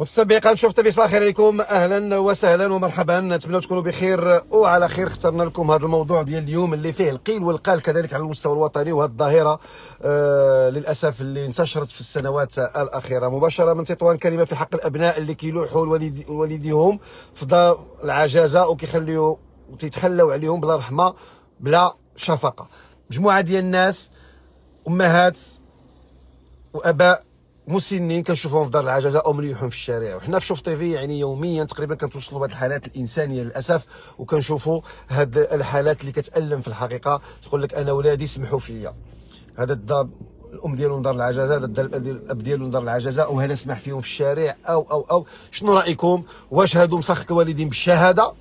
متسابقا كنشوف تبي صباح الخير عليكم. أهلا وسهلا ومرحبا. نتمنى تكونوا بخير وعلى خير. اخترنا لكم هذا الموضوع ديال اليوم اللي فيه القيل والقال كذلك على المستوى الوطني وهذه الظاهرة آه للأسف اللي انتشرت في السنوات الأخيرة. مباشرة من تطوان كلمة في حق الأبناء اللي كيلوحوا لوالديهم في دار العجازة وكيخليو تيتخلوا عليهم بلا رحمة بلا شفقة. مجموعة ديال الناس أمهات وآباء مسنين كنشوفوهم في دار العجزة أو مريحون في الشارع. وحنا في شوف تيفي يعني يوميا تقريبا كنتوصلوا بهذه الحالات الإنسانية للأسف وكنشوفوا هاد الحالات اللي كتألم في الحقيقة. تقول لك أنا ولادي سمحوا فيا. هذا الدار الأم ديالو دار العجزة هذا الأب ديالو دار العجزة وهذا سمح فيهم في الشارع. أو أو أو شنو رأيكم؟ واش هادو مسخط الوالدين بالشهادة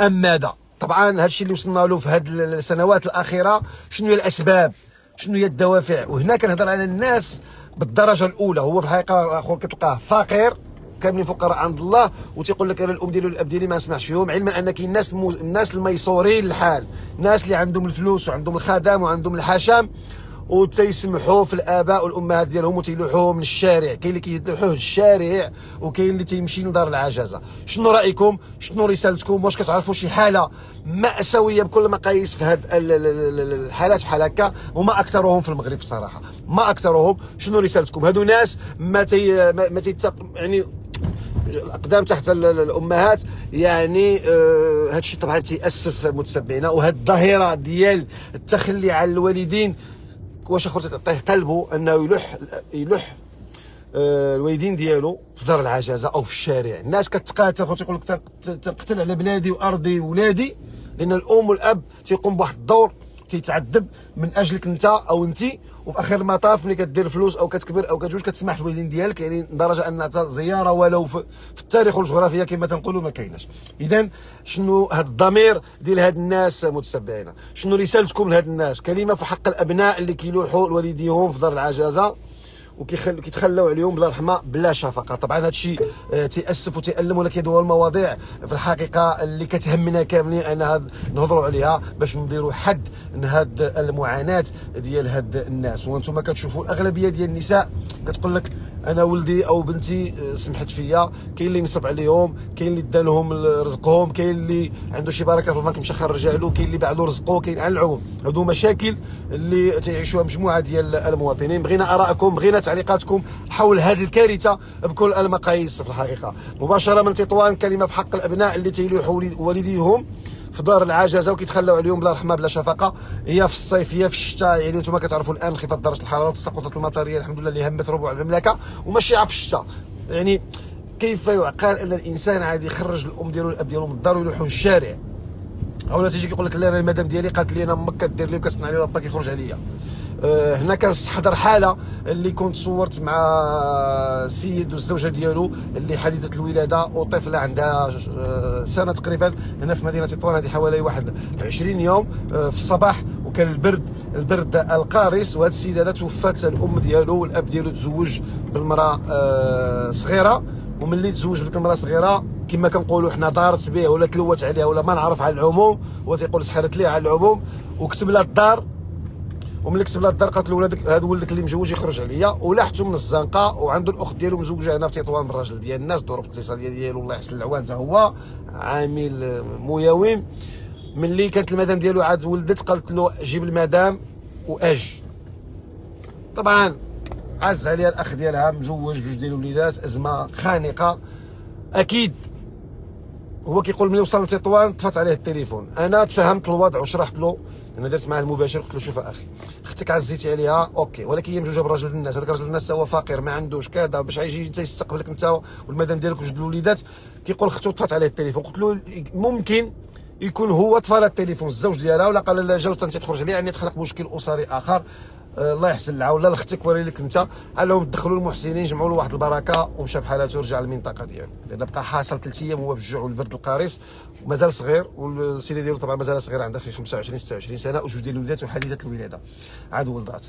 أم ماذا؟ طبعا هذا الشيء اللي وصلنا له في هذه السنوات الأخيرة شنو هي الأسباب؟ شنو هي الدوافع؟ وهنا كنهضر على الناس بالدرجة الأولى. هو في الحقيقة اخو كتلقاه فقير كاملين فقراء عند الله وتيقول لك أنا الأم ديالي والأب ديالي ما نسمعش فيهم علما ان كاين ناس مو... الناس الميسورين الحال ناس اللي عندهم الفلوس وعندهم الخدم وعندهم الحشم وتيسمحوا في الآباء والأمهات ديالهم وتيلوحوه من الشارع. كاين اللي كيلوحوه الشارع وكاين اللي تيمشي لدار العجزة. شنو رأيكم؟ شنو رسالتكم؟ واش كتعرفوا شي حالة مأساوية بكل المقاييس في هاد الحالات بحال هكا؟ وما أكثرهم في المغرب الصراحه ما أكثرهم. شنو رسالتكم؟ هادو ناس ما تي ما تي يعني الأقدام تحت الأمهات يعني آه هذا الشيء طبعا تيأسف متتبعينا وهاد الظاهرة ديال التخلي على الوالدين واش أخر تعطيه قلبه؟ أنه يلوح يلوح آه الوالدين ديالو في دار العجزه أو في الشارع. الناس كتقاتل خوتي يقول لك تقتل على بلادي وأرضي وولادي لأن الأم والأب تيقوم بواحد الدور تيتعذب من أجلك أنت أو انت وفي آخر المطاف ملي كدير فلوس أو كتكبر أو كتجوج كتسمح في الوالدين ديالك يعني لدرجه أن زيارة ولو في, في التاريخ والجغرافيا كما تنقولوا ما كايناش. اذا شنو هذا الضمير ديال هاد الناس متسبعين؟ شنو رسالتكم لهاد الناس؟ كلمة في حق الأبناء اللي كيلوحوا لوالديهم في دار العجازة. وكيتخلوا عليهم بلا رحمة بلا شفقة. طبعا هذا الشيء آه، تياسف وتيالم ولكن هو المواضيع في الحقيقة اللي كتهمنا كاملين انها نهضروا عليها باش نديروا حد لهاد المعاناة ديال هاد الناس. وأنتم كتشوفوا الأغلبية ديال النساء كتقول لك أنا ولدي أو بنتي آه، سمحت فيا. كاين اللي نصب عليهم كاين اللي دالهم رزقهم كاين اللي عنده شي بركة في البنك مشى خرج له كاين اللي باع له رزقه كاين على العموم. هادو مشاكل اللي تعيشوها مجموعة ديال المواطنين. بغينا آرائكم بغينا تعليقاتكم حول هذه الكارثة بكل المقاييس في الحقيقة. مباشرة من تطوان كلمة في حق الأبناء اللي تيلوحوا والديهم في دار العجزه وكيتخلاو عليهم بلا رحمة بلا شفقة. هي في الصيف هي في الشتاء. يعني أنتم كتعرفوا الآن انخفاض درجة الحرارة والتساقطات المطرية. الحمد لله اللي همت ربع المملكة وماشي في الشتاء. يعني كيف يعقل أن الإنسان عادي يخرج الأم ديالو والاب ديالو من الدار ويروحوا للشارع؟ أولا تيجي كيقول لك لا أنا المدام ديالي قالت لي أنا أمك كدير لي وكتصنع لي با كيخرج عليا. هنا كنستحضر حالة اللي كنت صورت مع سيد والزوجة ديالو اللي حديثة الولادة وطفله عندها أه سنة تقريبا هنا في مدينة تطوان هذه حوالي واحد 20 يوم أه في الصباح. وكان البرد البرد القارس وهذه السيدة هذا توفات الأم ديالو والأب ديالو تزوج بالمرأة صغيرة. وملي تزوج بك المرأة صغيرة كما كنقولوا حنا دارت به ولا تلوت عليها ولا ما نعرف على العموم هو تيقول سحرت ليه على العموم وكتب لها الدار. وملي كتب لها الدار قالت له هذا ولدك اللي مجوج يخرج عليا ولاحته من الزنقة وعنده الأخت ديالو مزوجة هنا في تطوان بالراجل ديال الناس الظروف الاقتصاديه ديالو الله يحسن العوان حتى هو عامل مياوم ملي كانت المدام ديالو عاد ولدت قالت له جيب المدام واجي طبعا عز عليها الأخ ديالها مزوج بجوج ديال الوليدات أزمة خانقة. أكيد هو كيقول ملي وصل لتطوان طفات عليه التليفون. أنا تفهمت الوضع وشرحت له. أنا درت معاه المباشر قلت له شوف أخي أختك عزيتي عليها أوكي ولكن هي مجوجه براجل الناس هذاك راجل الناس هو فقير ما عندوش كذا باش غيجي أنت يستقبلك أنت والمدام ديالك وجوج الوليدات كيقول اختو طفات عليه التليفون قلت له ممكن يكون هو طفى التليفون الزوج ديالها ولا قال لها جاوز أنت تخرج عليها يعني تخلق مشكل أسري آخر. آه، الله يحسن العون لا لأختك ولا لك أنت علهم دخلوا المحسنين جمعوا له واحد البركة ومشى بحالته ورجع للمنطقة ديالو. لأن بقى حاصل ثلاث أيام هو بالجوع والبرد القارس ومازال صغير والسيدة ديالو طبعا مازال صغير عندها 25 26 سنة وجوج ديال الوليدات وحديثه الولادة. عاد ولدات.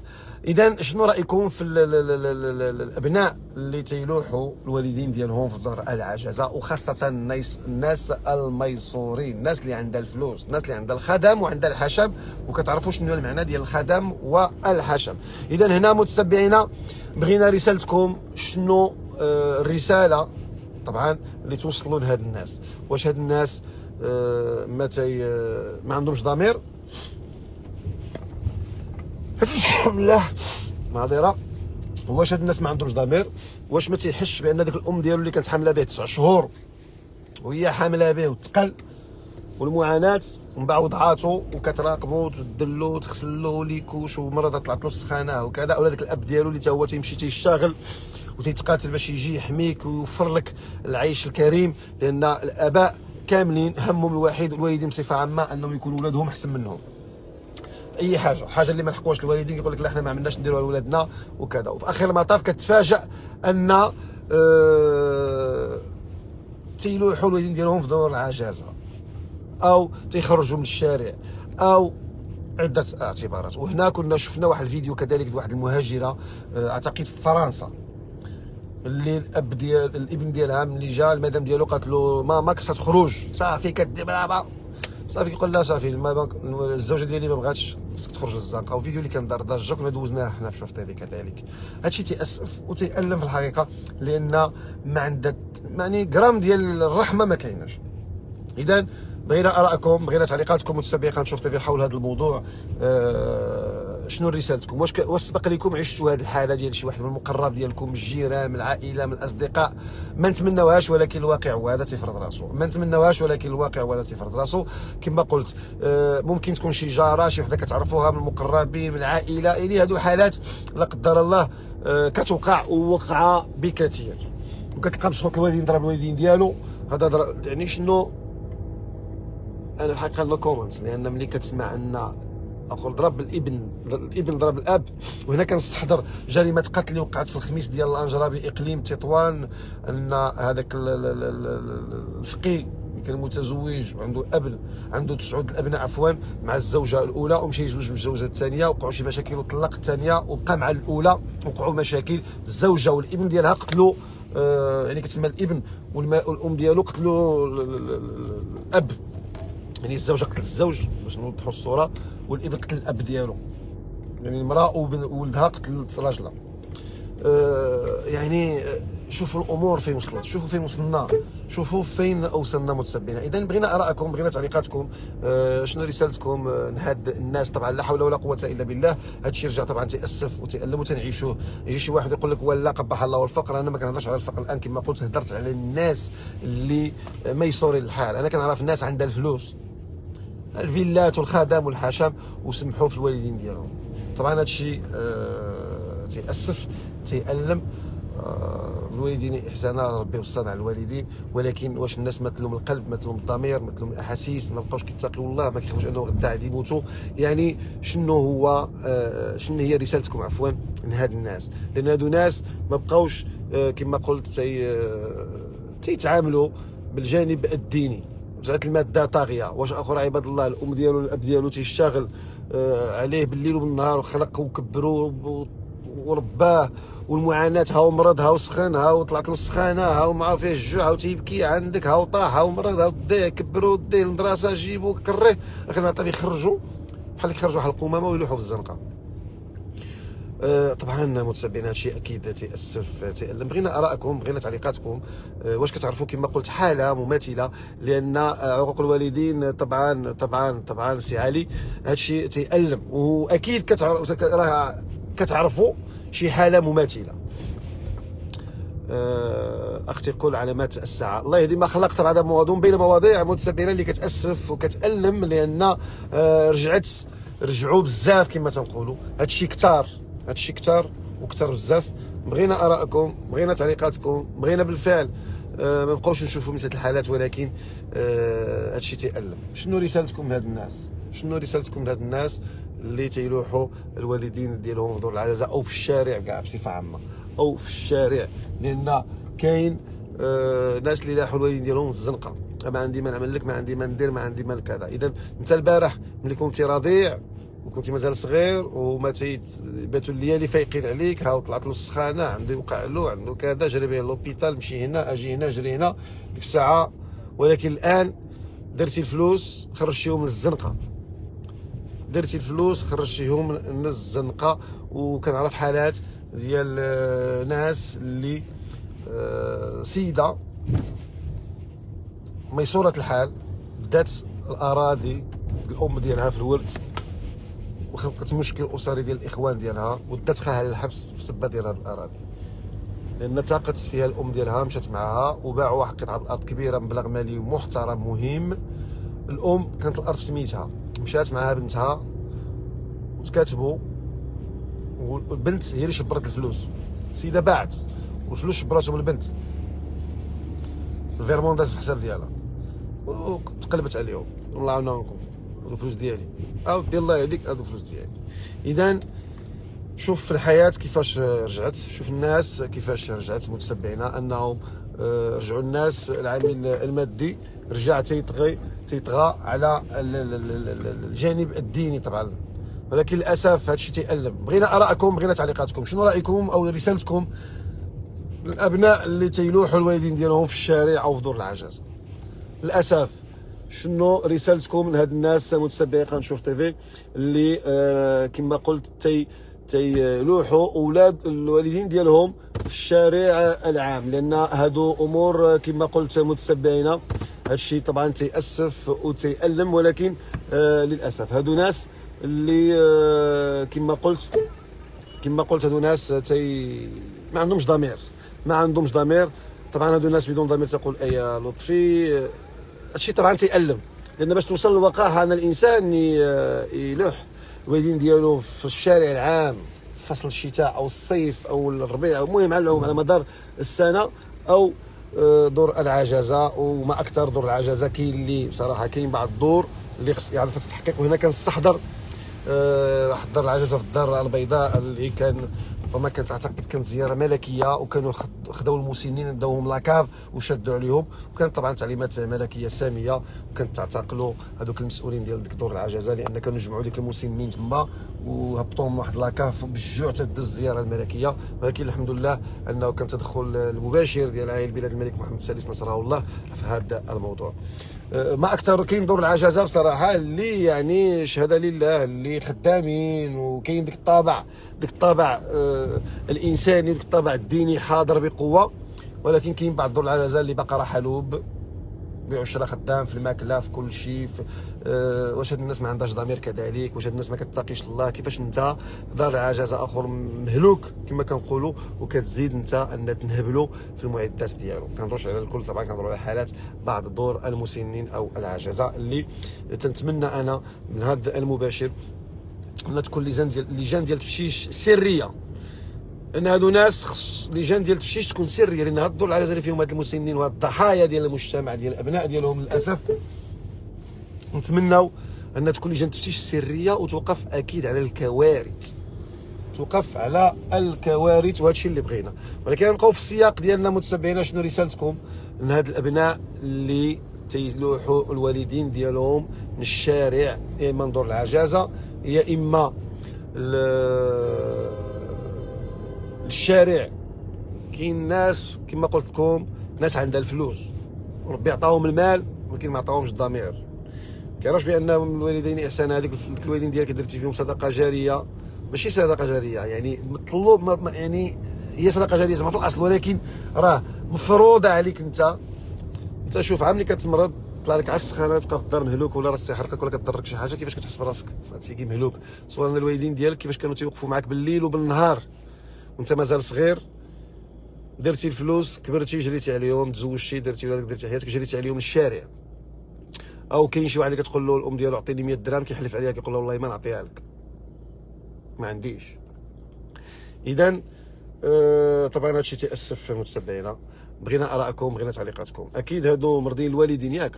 اذا شنو رأيكم في الأبناء اللي تيلوحوا الوالدين ديالهم في دار العجزة وخاصة الناس الناس الميسورين الناس اللي عندها الفلوس الناس اللي عندها الخدم وعندها الحشم وكتعرفوا شنو المعنى ديال الخدم والحشم. اذا هنا متتبعينا بغينا رسالتكم شنو آه، الرسالة طبعا اللي توصلوا لهاد الناس. واش هاد الناس ما تي آه ما عندهمش ضمير. بسم الله معذرة. واش هاد الناس ما عندهمش ضمير؟ واش ما تيحش بأن ديك الأم ديالو اللي كانت حاملة به تسع شهور وهي حاملة به وتقل؟ والمعاناة من بعد وضعاتو وكتراقبو تدلو تغسلو ليكوش ومرض طلعت له السخانة وكذا. ولا داك الأب ديالو اللي تا هو تيمشي تيشتغل وتيتقاتل باش يجي يحميك ويوفر لك العيش الكريم لأن الآباء كاملين همهم الوحيد الوالدين بصفة عامة أنهم يكونوا ولادهم أحسن منهم. أي حاجة حاجة اللي ما لحقوش الوالدين يقول لك لا إحنا ما عملناش نديروها لولادنا وكذا. وفي آخر المطاف كتفاجئ أن أه تيلوحوا الوالدين ديالهم في دور العجازة أو تيخرجوا من الشارع أو عدة اعتبارات. وهنا كنا شفنا واحد الفيديو كذلك واحد المهاجرة آه، أعتقد في فرنسا. اللي الأب ديال الابن ديالها ملي جا المدام ديالو قالت له ماما كسات خروج. صافي كدير بابا صافي. كيقول لها صافي الزوجة ديالي ما بغاتش خصك تخرج للزنقه وفيديو اللي كان دار ضجه كنا دوزناه حنا في شوف تيفي كذلك. هادشي تيأسف وتيألم في الحقيقة لأن ما عندها يعني جرام ديال الرحمة ما كايناش. إذا بغينا ارائكم بغينا تعليقاتكم متسابقة نشوف حول هذا الموضوع. أه شنو رسالتكم؟ واش سبق لكم عشتوا هذه الحالة ديال شي واحد من المقرب ديالكم الجيران من العائلة من الأصدقاء؟ ما نتمناوهاش ولكن الواقع هو هذا تيفرض راسو. ما نتمناوهاش ولكن الواقع هو هذا تيفرض راسو. كما قلت أه ممكن تكون شي جارة شي وحدة كتعرفوها من المقربين من العائلة. يعني هادو حالات لا قدر الله أه كتوقع ووقع بكثير. وكتلقى مسخوط الوالدين ضرب الوالدين ديالو. هذا يعني شنو؟ أنا الحقيقة no comment لأن ملي كتسمع أن اخر ضرب الإبن الإبن ضرب الأب. وهنا كنستحضر جريمة قتل اللي وقعت في الخميس ديال الانجره باقليم تطوان أن هذاك الفقيه كان متزوج وعنده أب عنده تسعه الأبناء عفوا مع الزوجة الأولى ومشى يزوج بالزوجه الثانية وقعوا شي مشاكل وطلق الثانية وبقى مع الأولى وقعوا مشاكل. الزوجة والإبن ديالها قتلوا آه يعني كتسمى الإبن والأم ديالو قتلوا الأب. يعني الزوجة قتلت الزوج باش نوضحوا الصورة. والإبن قتل الأب ديالو. يعني المرأة وولدها قتلت راجلها أه يعني شوفوا الأمور فين وصلت شوفوا فين وصلنا. شوفوا فين أوصلنا متسبنا اذا بغينا آرائكم بغينا تعليقاتكم. أه شنو رسالتكم؟ أه لهاد الناس طبعا لا حول ولا قوة إلا بالله. هذا الشيء رجع طبعا تأسف وتألم وتنعيشوه. يجي شي واحد يقول لك ولا قبح الله الفقر أنا ما كنهضرش على الفقر الآن كما قلت هدرت على الناس اللي ميسورين الحال. أنا كنعرف الناس عندها الفلوس. الفيلات والخدم والحشم وسمحوا في الوالدين ديالهم. طبعا هذا الشيء آه تيأسف تيألم آه الوالدين إحسانا ربي وصانا على الوالدين ولكن واش الناس مثلهم القلب مثلهم الضمير مثلهم الأحاسيس ما بقاوش كيتقيو الله ما كيخافوش أنه غدا غادي يموتوا. يعني شنو هو آه شنو هي رسالتكم عفوا لهاد الناس؟ لأن هادو ناس ما بقاوش آه كما قلت تي آه تيتعاملوا بالجانب الديني. جات المادة طاغية. واش آخر عباد الله الأم ديالو الأب ديالو تيشتغل آه عليه بالليل وبالنهار وخلق وكبرو ورباه والمعاناة هاو مرض هاو سخن هاو طلعت له السخانة هاو معاه فيه الجوع هاو تيبكي عندك هاو طاح هاو مرض هاو ديه كبرو ديه للمدرسه جيبو كريه. اخر نهار يخرجوا بحال يخرجوا واحد القمامة ويلوحوا في الزنقة. طبعا متسبين هذا الشيء أكيد تاسف تالم بغينا ارائكم بغينا تعليقاتكم. آه، واش كتعرفوا كما قلت حالة مماثلة لأن عقوق الوالدين طبعا طبعا طبعا سي علي هذا الشيء تيألم واكيد كتعرف راه كتعرفوا شي حالة مماثلة. آه، أختي تقول علامات الساعة. الله يهدي ما خلق طبعا هذا موضوع بين مواضيع متسبنه اللي كتأسف وكتألم لأن رجعت رجعوا بزاف كما تنقولوا. هادشي كثار هادشي كثر وكثر بزاف. بغينا آرائكم بغينا تعليقاتكم بغينا بالفعل آه ما نبقاوش نشوفوا مثل الحالات ولكن آه هادشي تيألم. شنو رسالتكم لهاد الناس؟ شنو رسالتكم لهاد الناس اللي تيلوحوا الوالدين ديالهم في دور العجزة أو في الشارع كاع بصفة عامة؟ أو في الشارع لأن كاين آه ناس اللي لاحوا الوالدين ديالهم في الزنقة. ما عندي ما نعمل لك ما عندي ما ندير ما عندي ما كذا. اذا أنت البارح ملي كنتي رضيع وكنتي مازال صغير وما باتوا الليالي فايقين عليك هاو طلعت له السخانة عنده يوقع له عنده كذا جري به l'hôpital مشي هنا أجي هنا جري هنا ديك الساعة. ولكن الآن درتي الفلوس خرجتيهم من الزنقه درتي الفلوس خرجتيهم من الزنقه وكنعرف حالات ديال ناس اللي آه، سيدة. ميسورة الحال بدات الأراضي الأم ديالها في الورد. وخلقت مشكل أسري ديال الإخوان ديالها ودات خاها للحبس في سبة ديال هذه الأراضي. لأن تاقت فيها الأم ديالها مشات معها وباعوا واحد قطعة الأرض كبيرة مبلغ مالي محترم مهم. الأم كانت الأرض سميتها مشات معها بنتها وتكاتبوا والبنت هي اللي شبرت الفلوس. السيدة باعت والفلوس شبراتهم البنت. الفيرمون في الحساب ديالها. وتقلبت عليهم. الله يعاونكم هادو فلوس ديالي. أو ديال الله يهديك هادو فلوس ديالي. اذا شوف في الحياة كيفاش رجعت شوف الناس كيفاش رجعت متسبعين أنهم آه، رجعوا الناس العامل المادي رجع تيطغي تيطغى على الجانب الديني طبعا. ولكن للأسف هذا الشيء تيألم. بغينا آرائكم بغينا تعليقاتكم. شنو رأيكم أو رسالتكم للأبناء اللي تيلوحوا الوالدين ديالهم في الشارع أو في دور العجز؟ للأسف. شنو رسالتكم لهاد الناس متتبعي قناة شوف تيفي اللي آه كما قلت تي تيلوحوا أولاد الوالدين ديالهم في الشارع العام لأن هادو أمور كما قلت متتبعين هذا الشيء طبعا تيأسف وتيألم ولكن آه للأسف هادو ناس اللي آه كما قلت كما قلت هادو ناس تي ما عندهمش ضمير ما عندهمش ضمير. طبعا هادو الناس بدون ضمير تقول أي لطفي هادشي طبعا تيألم. لأن باش توصل للوقاحة ان الإنسان يلوح الوالدين ديالو في الشارع العام فصل الشتاء أو الصيف أو الربيع أو المهم على مدار السنة أو آه، دور العجزة. وما أكثر دور العجزة كاين اللي بصراحة كاين بعض الدور اللي خص يعرف التحقيق وهنا كنستحضر أه واحد الدار العجزة في الدار البيضاء اللي كان ربما كانت اعتقد كانت زيارة ملكية وكانوا خداو المسنين داوهم لاكاف وشدوا عليهم. وكانت طبعا تعليمات ملكية سامية وكانت تعتقلوا هذوك المسؤولين ديال ديك دور العجزة لأن كانوا جمعوا ديك المسنين تما وهبطوهم واحد لاكاف بالجوع تدز الزيارة الملكية. ولكن الحمد لله أنه كان تدخل المباشر ديال عائلة بلاد الملك محمد السادس نصره الله في هذا الموضوع. ما أكثر كاين دور العجزة بصراحة اللي يعني شهادة لله اللي خدامين وكاين ديك الطابع ديك الطابع آه الإنساني وديك الطابع الديني حاضر بقوة ولكن كاين بعض دور العجزة اللي باقا راه حلوب. بيع وشرا خدام في الماكلة في كل شيء آه واش هاد الناس ما عندهاش ضمير كذلك واش هاد الناس ما كتقيش الله كيفاش انت دار عجزه آخر مهلوك كما كنقولوا وكتزيد انت أن تنهبلوا في المعدات ديالو. كنهضروش على الكل طبعا كنهضروا على حالات بعض دور المسنين أو العجزة اللي تنتمنى أنا من هذا المباشر أن تكون لجان ديال لجان ديال سرية. لأن هادو ناس خص لجان ديال التفتيش تكون سرية لأن هاد الدور اللي فيهم هاد المسنين وهاد الضحايا ديال المجتمع ديال الأبناء ديالهم للأسف. نتمناو أن تكون لجان التفتيش سرية وتوقف أكيد على الكوارث. توقف على الكوارث وهذا الشيء اللي بغينا. ولكن نبقاو في السياق ديالنا متتبعينا شنو رسالتكم من هاد الأبناء اللي تيلوحوا الوالدين ديالهم من الشارع إما دور العجازة يا إما الشارع. كاين ناس كما قلت لكم ناس عندها الفلوس. ربي عطاهم المال ولكن ما عطاهمش الضمير. كيعرفش بأن الوالدين إحسان هذيك الوالدين ديالك درتي فيهم صدقة جارية؟ ماشي صدقة جارية يعني مطلوب يعني هي صدقة جارية زعما في الأصل ولكن راه مفروضة عليك أنت. أنت شوف عام ملي كتمرض طلع لك على السخانه تبقى في الدار مهلوك ولا راسك حرقك ولا كضرك شي حاجة كيفاش كتحس براسك؟ فهمتي مهلوك صورنا الوالدين ديالك كيفاش كانوا تيوقفوا معاك بالليل وبالنهار. وانت مازال صغير درتي الفلوس كبرتي جريتي عليهم تزوجتي درتي ولادك درتي حياتك جريتي عليهم للشارع أو كاين شي واحد اللي كتقول له الأم ديالو عطيني 100 درهم كيحلف عليها كيقول له والله ما نعطيها لك. ما عنديش. اذا آه طبعا هادشي تأسف متتبعينا. بغينا آرائكم بغينا تعليقاتكم. أكيد هادو مرضين الوالدين ياك.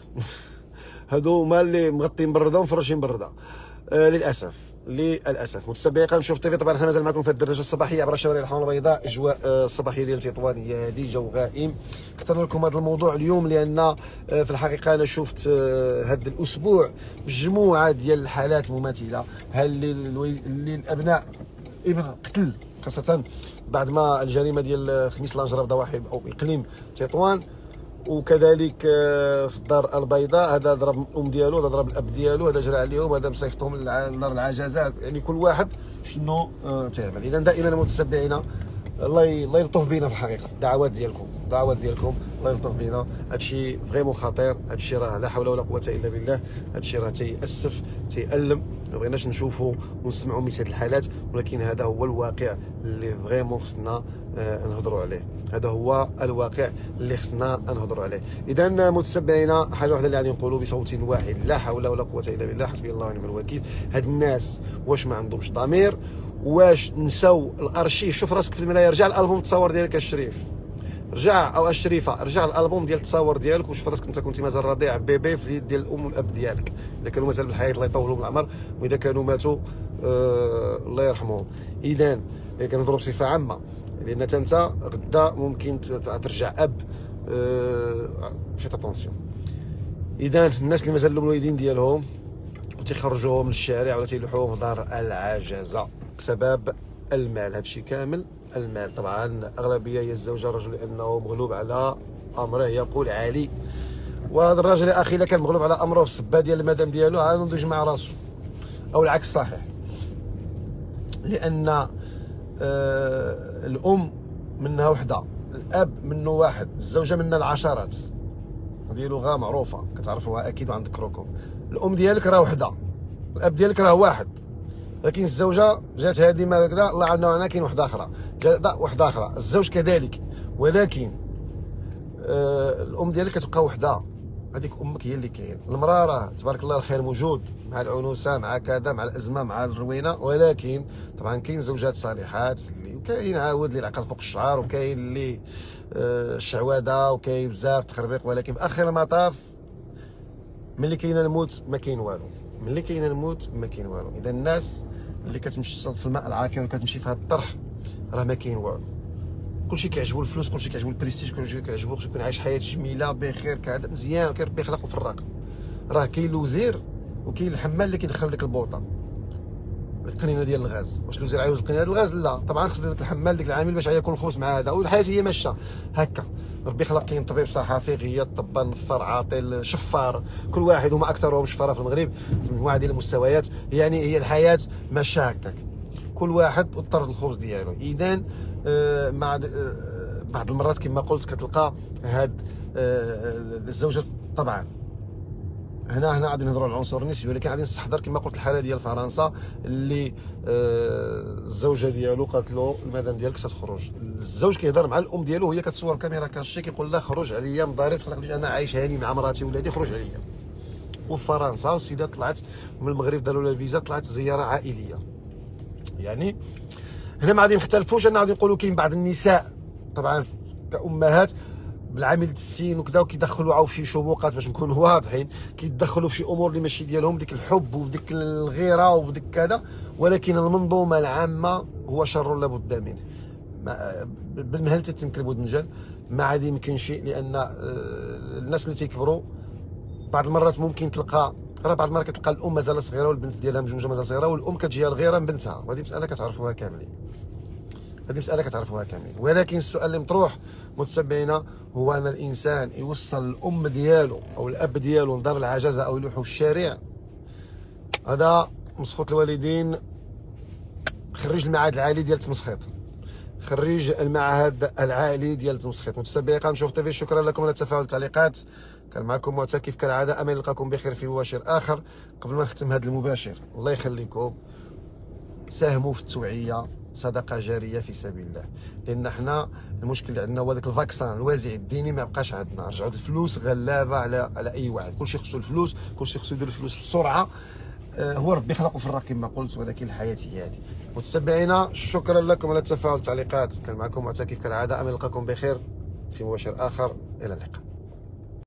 هادو هما اللي مغطين برده ومفرشين برده آه للأسف. للأسف. متتبعي قناة نشوف تيفي طبعا إحنا مازال معكم في الدردشه الصباحيه عبر شوارع الحمراء البيضاء أجواء آه الصباحيه ديال تطوان هي هذه جو غائم. اخترنا لكم هذا الموضوع اليوم لأن آه في الحقيقة أنا شفت آه، هذا الأسبوع مجموعة ديال الحالات مماثلة. هل الابناء ابن قتل خاصة بعد ما الجريمة ديال خميس لانجره في ضواحي أو إقليم تطوان. وكذلك آه، في الدار البيضاء هذا ضرب الأم ديالو هذا ضرب الأب ديالو هذا جرى عليهم هذا مصيفطهم لدار العجزاء يعني كل واحد شنو آه، تعمل. اذا دائما متتبعينا الله الله يلطف بنا في الحقيقة. الدعوات ديالكم الدعوات ديالكم الله يلطف بينا. هادشي vraiment خطير هادشي راه لا حول ولا قوة إلا بالله. هادشي راه تيأسف تيألم. ما بغيناش نشوفوا ونسمعوا مثل الحالات ولكن هذا هو الواقع اللي vraiment خصنا آه نهضروا عليه. هذا هو الواقع اللي خصنا نهضروا عليه. إذا متتبعينا حاجة واحدة اللي غادي نقولوا بصوت واحد لا حول ولا قوة إلا بالله حسبي الله ونعم الوكيل. هاد الناس واش ما عندهمش ضمير؟ واش نساو الأرشيف؟ شوف راسك في المرايه رجع الألبوم التصاور ديالك الشريف رجع أو الشريفة رجع الألبوم ديال التصاور ديالك وشوف راسك أنت كنت مازال رضيع بيبي في اليد ديال الأم والأب ديالك. إذا كانوا مازال بالحياة الله يطول لهم العمر وإذا كانوا ماتوا آه الله يرحمهم. إذا كنهضروا بصفة عامة لأن أنت غدا ممكن ترجع أب آه في تاتونسيون اذا الناس اللي مازال لهم الوالدين ديالهم وتيخرجوهم للشارع ولا تيلوحوهم في دار العجزة بسبب المال. هادشي كامل المال. طبعا أغلبية هي الزوجة الرجل لأنه مغلوب على أمره يقول علي. وهذا الراجل يا أخي إلا كان مغلوب على أمره في السبة ديال المدام ديالو عاد يجمع راسو. أو العكس صحيح. لأن الأم منها وحدة الأب منه واحد الزوجة منها العشرات. هذه لغة معروفة كتعرفوها أكيد وعندك كروكو. الأم ديالك راه وحدة الأب ديالك راه واحد. لكن الزوجة جات هذه ما كذا الله عنا وعنا كاين وحدة أخرى. جات وحدة أخرى. الزوج كذلك. ولكن آه الأم ديالك كتبقى وحدة. هذيك أمك هي اللي كاين المراه راه تبارك الله الخير موجود. مع العنوسة مع كذا مع الأزمة مع الروينة. ولكن طبعا كاين زوجات صالحات اللي وكاين عاود اللي العقل فوق الشعر وكاين اللي آه الشعوذة وكاين بزاف تخربيق. ولكن بآخر المطاف ملي كاين الموت ما كاين والو. ملي كاين الموت ما كاين والو. إذا الناس اللي كتمشي في الماء العاكر وكتمشي في هذا الطرح راه ما كاين والو. كلشي كيعجبو الفلوس كلشي كيعجبو البريستيج كلشي كيعجبو خصو يكون عايش حياة جميلة بخير كذا مزيان وكاين ربي يخلقو في الراق راه كاين الوزير وكاين الحمال اللي كيدخل ديك البوطة. القنينة ديال الغاز. واش الوزير عاوز قنينة ديال الغاز؟ لا. طبعا خص ديك الحمال ديك العامل باش ياكل الخبز مع هذا. والحياة هي ماشية. هكا. ربي خلق كاين طبيب صحفي غياط طبان نفار عاطل شفار. كل واحد هما اكثرهم شفاره في المغرب في مجموعة ديال المستويات. يعني هي الحياة ماشية هكاك. كل واحد اضطر الخبز ديالو. اذا آه مع آه بعض المرات كما قلت كتلقى هاد آه الزوجه طبعا. هنا هنا غادي نهضروا على العنصر النسبي ولكن غادي نستحضر كما قلت الحالة ديال فرنسا اللي الزوجة ديالو قالت له المدام ديالك ستخرج. الزوج كيهضر مع الأم ديالو وهي كتصور كاميرا كاشي كيقول لها خرج عليا من داري تقول أنا عايش هاني مع مراتي ولادي خرج عليا. وفي فرنسا والسيده طلعت من المغرب داروا لها الفيزا طلعت زيارة عائلية. يعني هنا ما غادي نختلفوش أنا غادي نقولوا كاين بعض النساء طبعا كأمهات بالعامل السين وكذا وكيدخلوا في شي شبوقات باش نكونوا واضحين كيدخلوا في شي أمور اللي ماشي ديالهم ديك الحب وديك الغيرة وديك كذا ولكن المنظومة العامة هو شر لابد منه. بالمهل تنكلب ودنجل ما عاد يمكن شيء لأن آه، الناس اللي تيكبروا بعض المرات ممكن تلقى راه بعض المرات كتلقى الأم مازال صغيرة والبنت ديالها مجوجه مازال صغيرة والأم كتجيها الغيرة من بنتها. وهذه مسألة كتعرفوها كاملين. هذه مسألة كتعرفوها كاملين. ولكن السؤال اللي مطروح متتبعينا هو أن الإنسان يوصل الأم ديالو أو الأب ديالو لدار العجزه أو يلوحوا الشارع. هذا مسخوط الوالدين. خريج المعهد العالي ديال التمسخيط خريج المعهد العالي ديال التمسخيط متتبعي قناه شوف تيفي شكرا لكم على التفاعل والتعليقات كان معكم معتز كيف كالعادة. أمل نلقاكم بخير في مباشر آخر. قبل ما نختم هذا المباشر الله يخليكم ساهموا في التوعية صدقة جارية في سبيل الله. لأن حنا المشكل اللي عندنا هو ذاك ال vaccin الوازع الديني ما بقاش عندنا. رجعوا الفلوس غلابة على على أي واحد. كلشي خصو الفلوس كلشي خصو يدير الفلوس بسرعة. آه، هو ربي خلقه في الراك كما قلت ولكن الحياة هي هذه. متتبعينا شكرا لكم على التفاعل والتعليقات. كان معكم معتكف كالعادة. أمل نلقاكم بخير في مباشر آخر. إلى اللقاء.